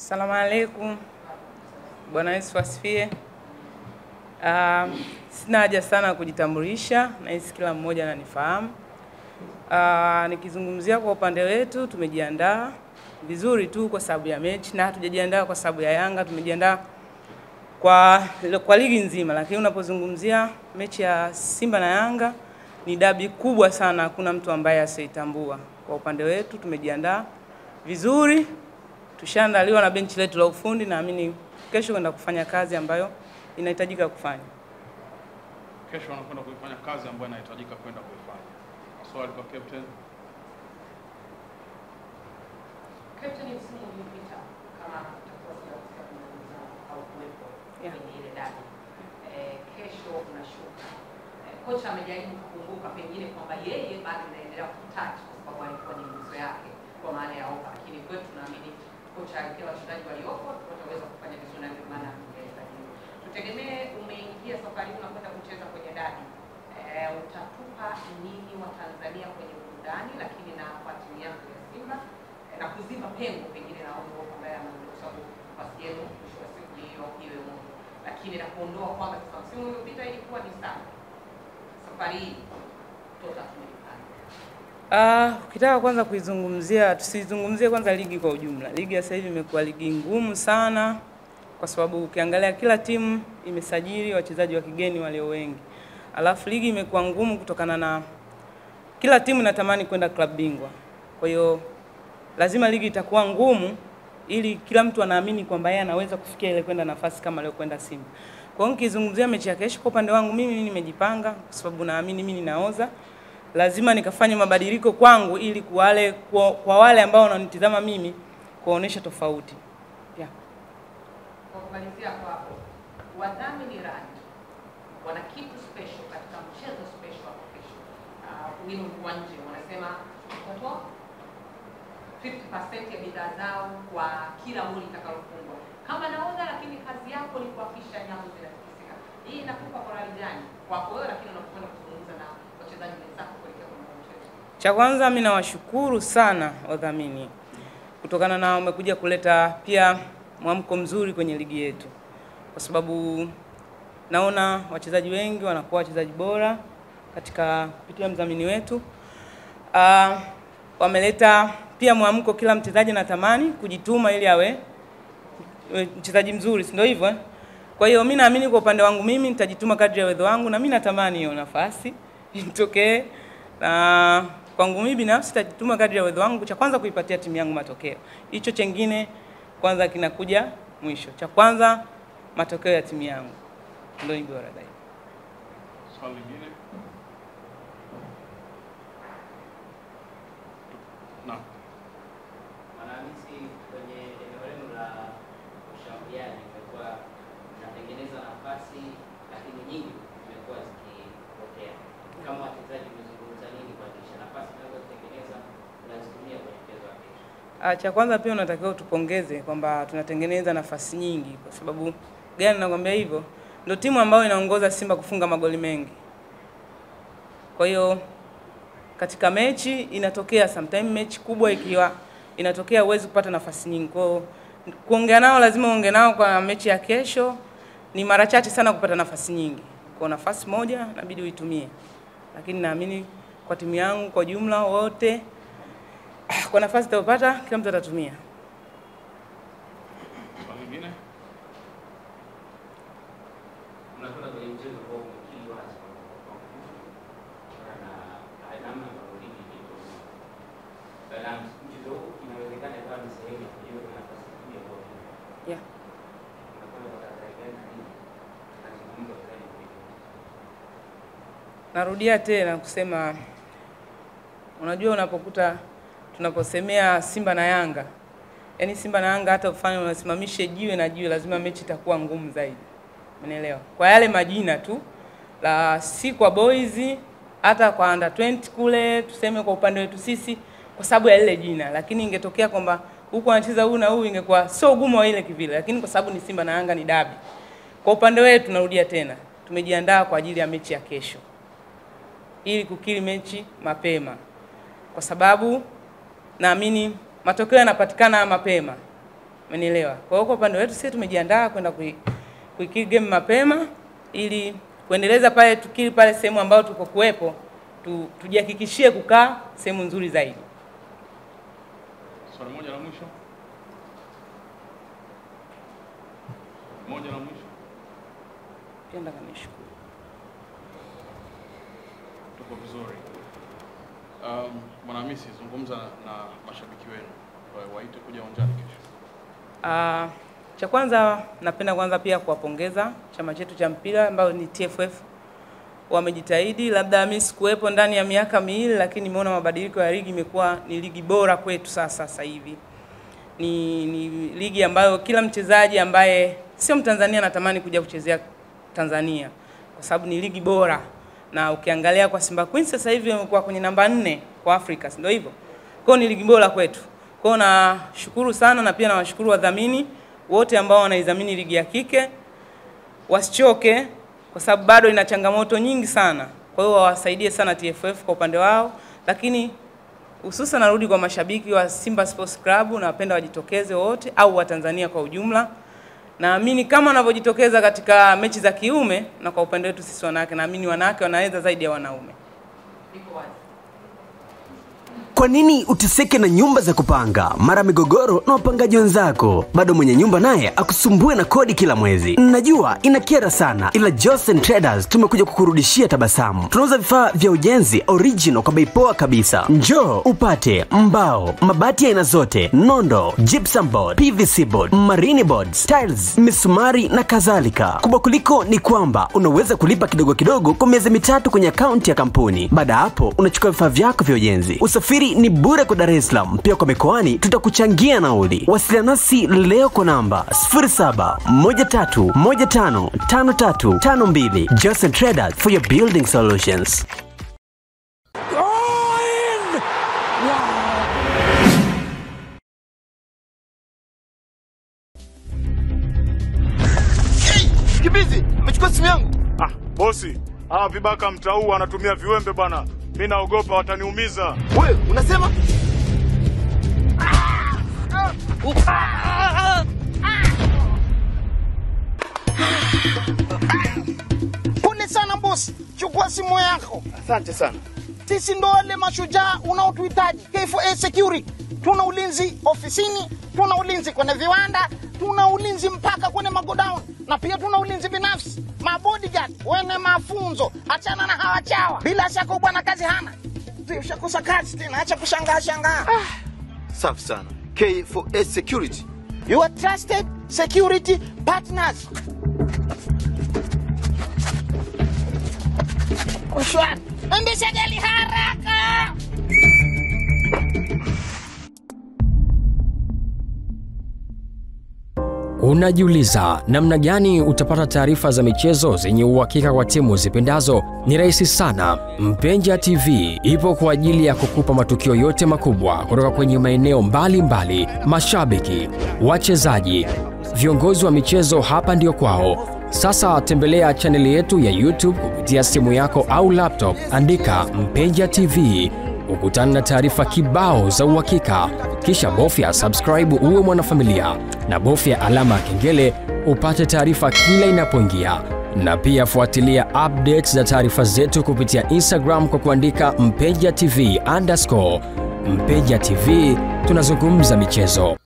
Salamu alaikum. Bwana Yesu asifiwe. Uh, sina haja sana kujitambulisha, nahisi kila mmoja ananifahamu. Uh, nikizungumzia kwa upande wetu, tumejiandaa vizuri tu kwa sababu ya mechi na hatujajiandaa kwa sababu ya Yanga, tumejiandaa kwa, kwa ligi nzima, lakini unapozungumzia mechi ya Simba na Yanga ni dabi kubwa sana, hakuna mtu ambaye asiitambua. Kwa upande wetu tumejiandaa vizuri, tushaandaliwa na benchi letu la ufundi, naamini kesho kwenda kufanya kazi ambayo inahitajika kufanya. Kesho wanakwenda kuifanya kazi ambayo inahitajika kwenda kuifanya. Maswali kwa captain. Captain, msimu uliopita kama tofauti ya kumaliza au kuwepo Yeah. kwenye ile dabi eh, kesho unashuka eh, kocha amejaribu kukumbuka pengine kwamba yeye bado anaendelea kutouch kwa sababu alikuwa ni nguzo yake kwa maana ya ofa, lakini kwetu tunaamini kocha kila wachezaji waliopo wataweza kufanya vizuri na ndio maana. Tutegemee umeingia safari unakwenda kucheza kwenye dabi. E, utatupa nini wa Tanzania kwenye burudani, lakini na kwa timu yako ya Simba e, na kuziba pengo pengine na Ongo ambaye kwa sababu nafasi yenu mwisho wa siku hiyo hiyo moja, lakini na kuondoa kwamba sasa msimu uliopita ilikuwa ni sana, safari hii tota Ah, ukitaka kwanza kuizungumzia, tusizungumzie kwanza ligi kwa ujumla. Ligi ya sasa hivi imekuwa ligi ngumu sana, kwa sababu ukiangalia kila timu imesajili wachezaji wa kigeni walio wengi, alafu ligi imekuwa ngumu kutokana na kila timu inatamani kwenda klabu bingwa. Kwa hiyo lazima ligi itakuwa ngumu, ili kila mtu anaamini kwamba yeye anaweza kufikia ile kwenda nafasi kama leo kwenda Simba. Kwa hiyo nikizungumzia mechi ya kesho, kwa upande wangu mimi nimejipanga, kwa sababu naamini mimi ninaoza lazima nikafanye mabadiliko kwangu ili kwa wale, kwa, wale ambao wananitizama mimi kuwaonesha tofauti yeah. Kwa kumalizia kwa hapo, wadhamini rand wana kitu special katika mchezo special hapo kesho. Uh, wa nje wanasema watatoa 50% ya bidhaa zao kwa kila itakalofungwa kama nahodha, lakini kazi yako ni kuhakikisha nyavu zinatikisika. Hii inakupa morali gani kwako wewe, lakini unapokwenda kuzungumza na wachezaji wenzako kuelekea kwenye mchezo? Cha kwanza mimi nawashukuru sana wadhamini kutokana na umekuja kuleta pia mwamko mzuri kwenye ligi yetu, kwa sababu naona wachezaji wengi wanakuwa wachezaji bora katika kupitia mdhamini wetu. Ah, wameleta pia mwamko, kila mchezaji anatamani kujituma ili awe awe mchezaji mzuri, si ndio hivyo? eh? Kwa hiyo mimi naamini kwa upande wangu mimi nitajituma kadri ya uwezo wangu, na mimi natamani hiyo nafasi itokee, na kwangu mimi binafsi tajituma kadri ya uwezo wangu, cha kwanza kuipatia timu yangu matokeo. Hicho chengine kwanza kinakuja mwisho. Cha kwanza matokeo ya timu yangu ndio ni bora zaidi. Swali lingine. Naam. Mwanahamisi, kwenye eneo lenu la ushambuliaji mmekuwa mnatengeneza nafasi, lakini nyingi zimekuwa zikipotea. Kama wachezaji, mmezungumza nini kuhakikisha nafasi mnazotengeneza mnazitumia kwenye mchezo wa kesho? Ah, cha kwanza pia unatakiwa tupongeze kwamba tunatengeneza nafasi nyingi. Kwa sababu gani nakwambia hivyo? Ndio timu ambayo inaongoza Simba kufunga magoli mengi. Kwa hiyo katika mechi inatokea sometimes, mechi kubwa ikiwa inatokea uwezi kupata nafasi nyingi. Kwa kuongea nao lazima uongee nao kwa mechi ya kesho. Ni mara chache sana kupata nafasi nyingi. Kwa nafasi moja inabidi uitumie. Lakini naamini kwa timu yangu kwa jumla wote kwa nafasi tayopata, kila mtu atatumia. Narudia tena kusema, unajua unapokuta tunaposemea Simba na Yanga, yaani Simba na Yanga hata ufanye unasimamishe jiwe na jiwe, lazima mechi itakuwa ngumu zaidi, umeelewa? Kwa yale majina tu la si kwa boys, hata kwa under 20 kule, tuseme kwa upande wetu sisi, kwa sababu ya lile jina, lakini ingetokea kwamba huku anacheza huu na huu, ingekuwa sio ugumu wa ile kivile, lakini kwa sababu ni Simba na Yanga ni dabi. Kwa upande wetu, narudia tena, tumejiandaa kwa ajili ya mechi ya kesho. Ili kukiri mechi mapema, kwa sababu naamini matokeo yanapatikana mapema. Umenielewa? Kwa hiyo kwa upande wetu sisi tumejiandaa kwenda kui, kuikiri game mapema ili kuendeleza pale tukiri pale sehemu ambayo tuko kuwepo tu, tujihakikishie kukaa sehemu nzuri zaidi. Swali moja la mwisho. Moja la mwisho. Pia nataka nishukuru. Tuko vizuri. Um, Mwanahamisi, zungumza na mashabiki wenu waite kuja uwanjani kesho. Ah, cha kwanza napenda kwanza pia kuwapongeza chama chetu cha mpira ambayo ni TFF. Wamejitahidi, labda mimi sikuwepo ndani ya miaka miwili, lakini nimeona mabadiliko ya ligi, imekuwa ni ligi bora kwetu sasa sasa hivi. Ni, ni ligi ambayo kila mchezaji ambaye sio Mtanzania anatamani kuja kuchezea Tanzania kwa sababu ni ligi bora, na ukiangalia kwa Simba Queens sasa hivi kwa kwenye namba nne kwa Afrika, si ndio hivyo? Kwao ni ligi bora kwetu. Kwao nashukuru sana na pia nawashukuru wadhamini wote ambao wanaidhamini ligi ya kike, wasichoke kwa sababu bado ina changamoto nyingi sana. Kwa hiyo wawasaidie sana TFF kwa upande wao, lakini hususan narudi kwa mashabiki wa Simba Sports Club, napenda wajitokeze wote au Watanzania kwa ujumla. Naamini kama wanavyojitokeza katika mechi za kiume, na kwa upande wetu sisi wanawake, naamini wanawake wanaweza zaidi ya wanaume. Kwa nini uteseke na nyumba za kupanga, mara migogoro na wapangaji wenzako, bado mwenye nyumba naye akusumbue na kodi kila mwezi? Najua inakera sana, ila Josen Traders tumekuja kukurudishia tabasamu. Tunauza vifaa vya ujenzi original kwa bei poa kabisa. Njoo upate mbao, mabati aina zote, nondo, gypsum board, PVC board, marine boards, tiles, misumari na kadhalika. Kubwa kuliko ni kwamba unaweza kulipa kidogo kidogo kwa miezi mitatu kwenye akaunti ya kampuni. Baada hapo, unachukua vifaa vyako vya ujenzi. Usafiri ni bure kwa Dar es Salaam, pia kwa mikoani tutakuchangia nauli. Wasiliana nasi leo kwa namba 0713155352. Johnson Traders for your building solutions. Kibizi, umechukua simu yangu? Ah, bosi, hawa vibaka mtaa huu wanatumia viwembe bwana. Mi naogopa wataniumiza. Wewe unasema? Pole sana bosi, chukua simu yako. Asante sana. Sisi ndo wale mashujaa unaotuhitaji. K4A Security, tuna ulinzi ofisini, tuna ulinzi kwenye viwanda, tuna ulinzi mpaka kwenye magodown, na pia tuna ulinzi binafsi, mabodyguard wene mafunzo. Achana na hawachawa. bila shaka bwana kazi hana. Ushakosa kazi tena, acha kushangaa shangaa. Safi sana. K for S Security. Your trusted security partners. Endesha gari haraka. Unajiuliza namna gani utapata taarifa za michezo zenye uhakika kwa timu zipendazo? Ni rahisi sana. Mpenja TV ipo kwa ajili ya kukupa matukio yote makubwa kutoka kwenye maeneo mbalimbali, mashabiki, wachezaji, viongozi wa michezo. Hapa ndio kwao. Sasa tembelea chaneli yetu ya YouTube kupitia simu yako au laptop, andika Mpenja TV ukutana na taarifa kibao za uhakika, kisha bofya subscribe uwe mwanafamilia na bofya alama ya kengele upate taarifa kila inapoingia, na pia fuatilia updates za taarifa zetu kupitia Instagram kwa kuandika Mpeja TV underscore. Mpeja TV tunazungumza michezo.